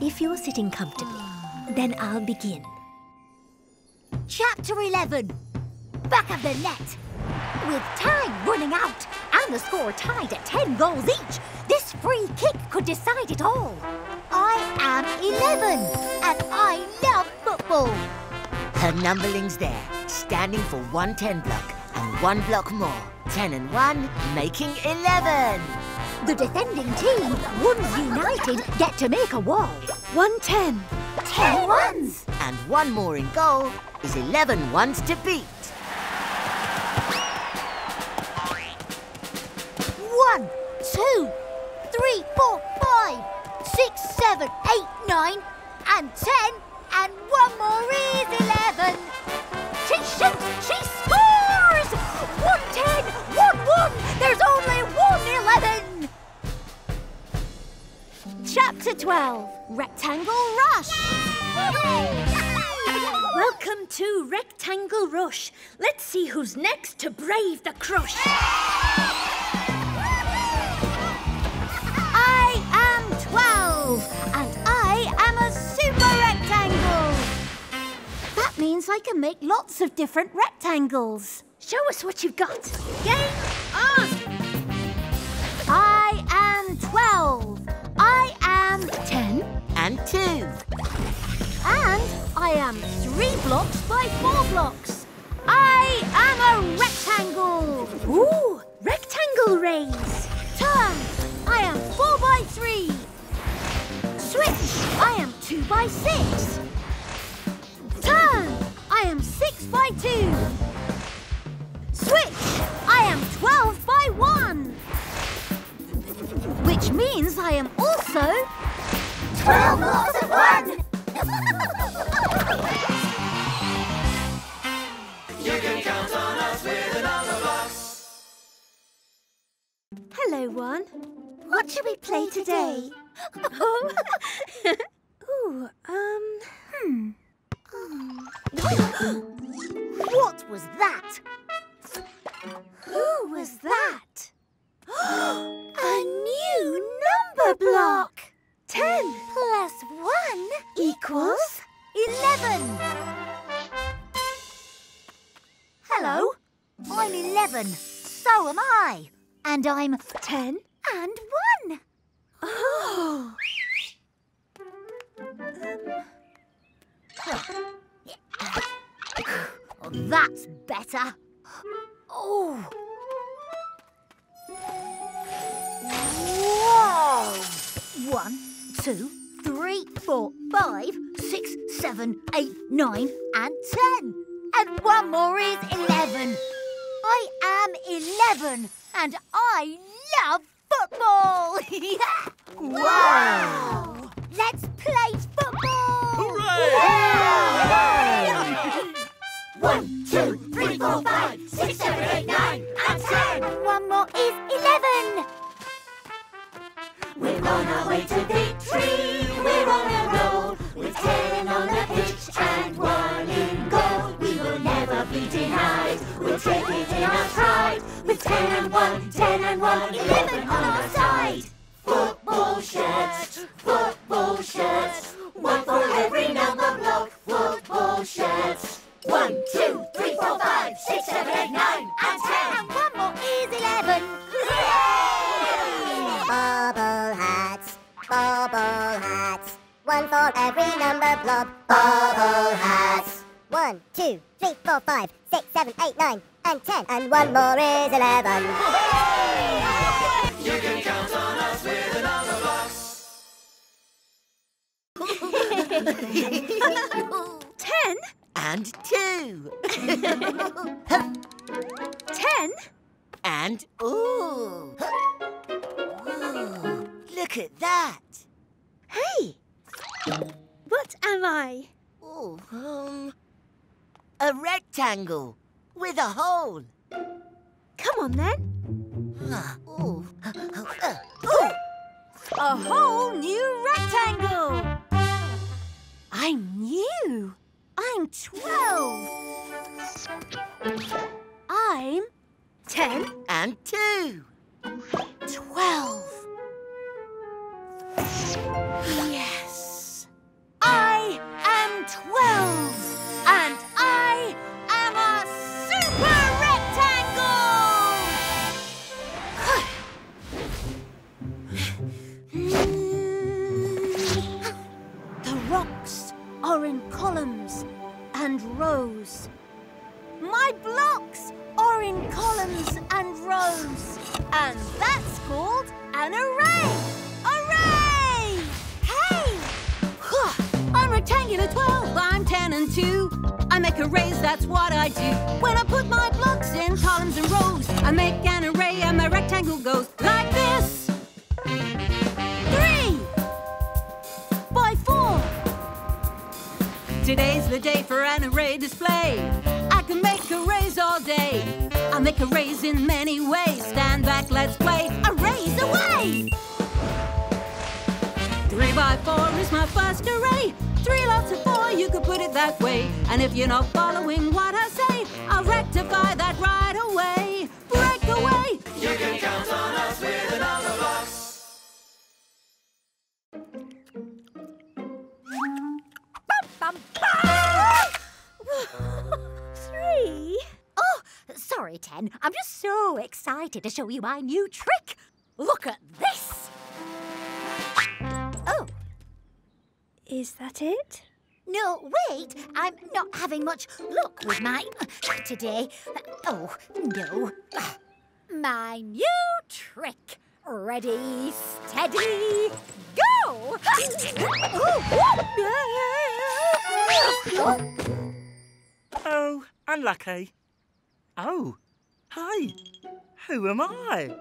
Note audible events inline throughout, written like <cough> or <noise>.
If you're sitting comfortably, then I'll begin. Chapter 11 Back of the net. With time running out and the score tied at 10 goals each, this free kick could decide it all. I am 11 and I love football. Her numberling's there, standing for one 10 block and one block more. 10 and 1, making 11. The defending team, Ones United, get to make a wall. 110. 10 ones. And one more in goal is 11 ones to beat. One, two, three, four, five, six, seven, eight, nine, and ten, and one more is eleven. She shoots, she scores! One ten, one one, there's only one eleven. Chapter 12, Rectangle Rush. <laughs> Welcome to Rectangle Rush. Let's see who's next to brave the crush. I am 12, and I am a super rectangle. That means I can make lots of different rectangles. Show us what you've got. Game on! I am 12. I am 10. And 2. And I am 3 blocks by 4 blocks. I am a rectangle. Ooh, rectangle rays. Turn. I am 4 by 3. Switch. I am 2 by 6. Turn. I am 6 by 2. Means I am also twelve blocks of one. <laughs> Hello, one. What should we play today? Oh. <laughs> Ooh, um, hmm. <gasps> What was that? Who was that? I'm ten. and one. Oh. Oh, that's better. Oh. Whoa! One, two, three, four, five, six, seven, eight, nine, and ten. And one more is eleven. I am eleven, and I love football. <laughs> wow! Let's play football. Hooray! One, two, three, four, five, six, seven, eight, nine, and ten. And one more is eleven. We're on our way to victory. One for every number block. Bubble hats. One, two, three, four, five, six, seven, eight, nine, and ten. And one more is eleven. You can count on us with a number box. <laughs> Ten. And 2. <laughs> Ten. And ooh. Ooh, Look at that. Hey. What am I? Oh, um... A rectangle with a hole. Come on, then. oh. oh. A whole new rectangle! I'm new. I'm 12. I'm 10 and 2. 12. Am rectangular 12. I'm 10 and 2. I make arrays, that's what I do. When I put my blocks in columns and rows, I make an array and my rectangle goes like this. Three by four. Today's the day for an array display. I can make arrays all day. I make arrays in many ways. Stand that way. And if you're not following what I say, I'll rectify that right away. Break away! You can count on us with another box. <laughs> Three. Oh, sorry, Ten. I'm just so excited to show you my new trick. Look at this. Oh, Is that it? No, wait. I'm not having much luck with my uh, today. Uh, oh, no. <sighs> My new trick. Ready, steady, go! Oh, unlucky. Oh, hi. Who am I?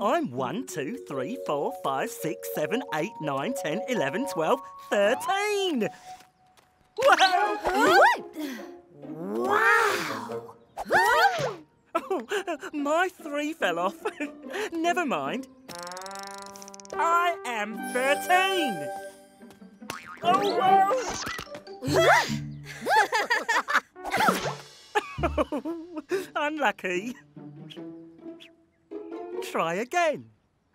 I'm 1, 2, 3, 4, 5, 6, 7, 8, 9, 10, 11, 12, 13. Wow! Oh, my three fell off. <laughs> Never mind. I am 13. Oh, whoa! <laughs> Unlucky. Try again.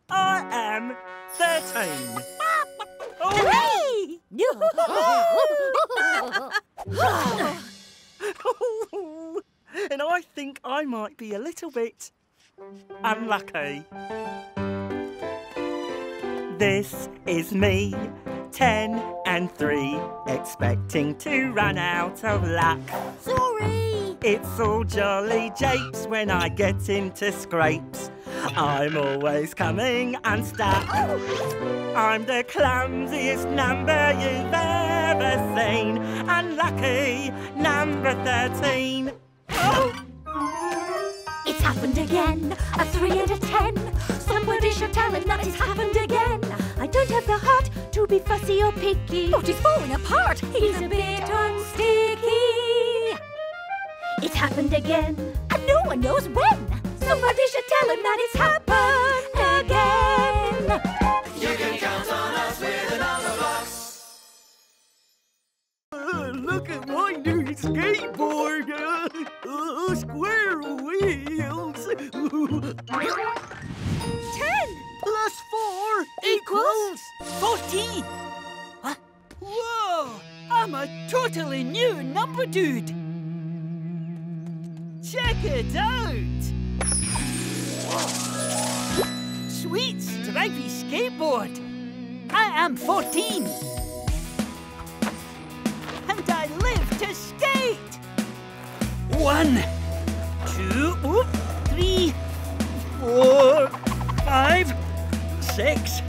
I am 13. Oh, <laughs> and think I might be a little bit unlucky. This is me, 10 and 3, expecting to run out of luck. Sorry! It's all jolly japes when I get into scrapes. I'm always coming unstuck. Oh. I'm the clumsiest number you've ever seen. Unlucky number 13. A three and a ten. Somebody should tell him that it's happened again. I don't have the heart to be fussy or picky. But it's falling apart. He's a bit unsticky. It's happened again. And no one knows when. Somebody should tell him that it's happened again. You can count on us with another box. Uh, look at my new skateboard. Uh, square wheels. Ten. Plus four Equals? Fourteen! Huh? Whoa! I'm a totally new number dude! Check it out! Sweet stripy skateboard! I am 14! One, two, three, four, five, six,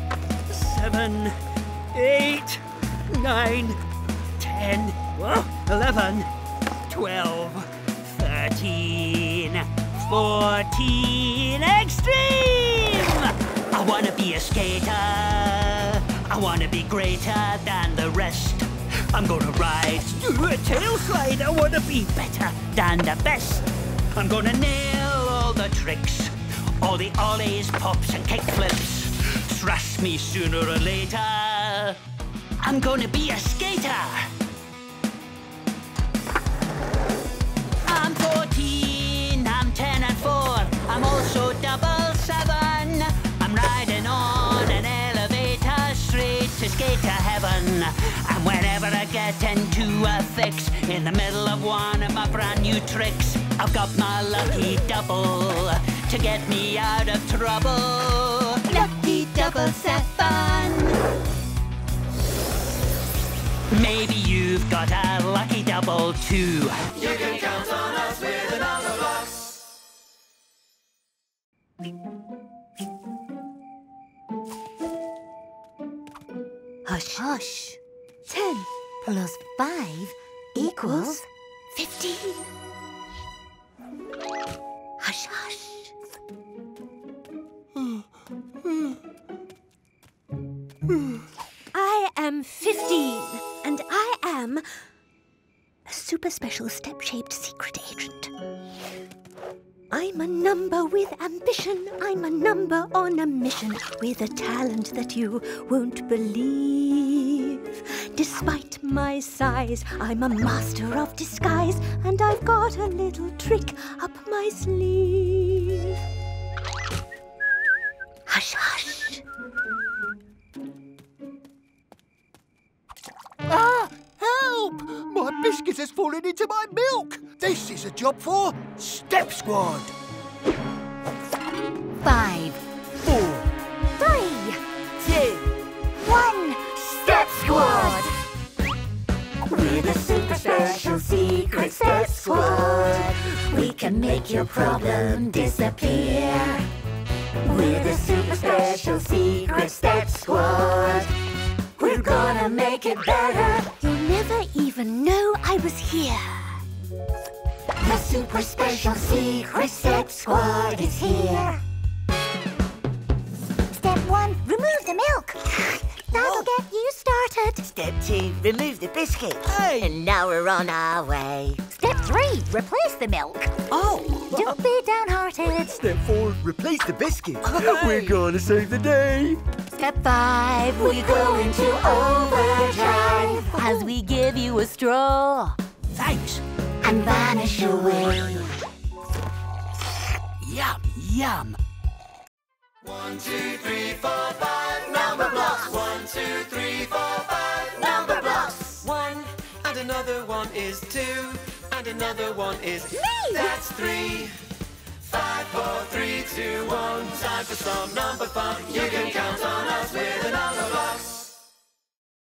seven, eight, nine, ten, eleven, twelve, thirteen, fourteen. Extreme! I wanna be a skater. I wanna be greater than the rest. I'm gonna ride through a tail slide. I wanna be better than the best. I'm gonna nail all the tricks, all the ollies, pops, and kickflips. Thrash me sooner or later. I'm gonna be a skater. I'm 14, I'm 10 and 4. I'm also double seven. I'm riding on an elevator straight to skater heaven get into a fix in the middle of one of my brand new tricks. I've got my lucky double to get me out of trouble. Lucky double's have fun. Maybe you've got a lucky double too. You can count on us with a number box. Hush, hush. Ten plus five equals fifteen. Hush, hush. I am 15, and I am a super special step shaped secret agent. I'm a number with ambition. I'm a number on a mission with a talent that you won't believe. Despite my size, I'm a master of disguise, and I've got a little trick up my sleeve. Hush, hush. Ah! Help! My biscuit has fallen into my milk! This is a job for Step Squad! Five, can make your problem disappear. We're the super special secret step squad. We're gonna make it better. You'll never even know I was here. The super special secret step squad is here. Step one, Step two, remove the biscuit. Hey! And now we're on our way. Step three, replace the milk. Oh! Don't be downhearted. Step four, replace the biscuit. <laughs> We're gonna save the day. Step five, We go into overdrive as we give you a straw. Thanks. and vanish away. Yum, yum. One, two, three, four, five, Numberblocks. One, two, three, another one is two, and another one is me. That's three. Five, four, three, two, one. Time for some number fun. You can count on us with a number box.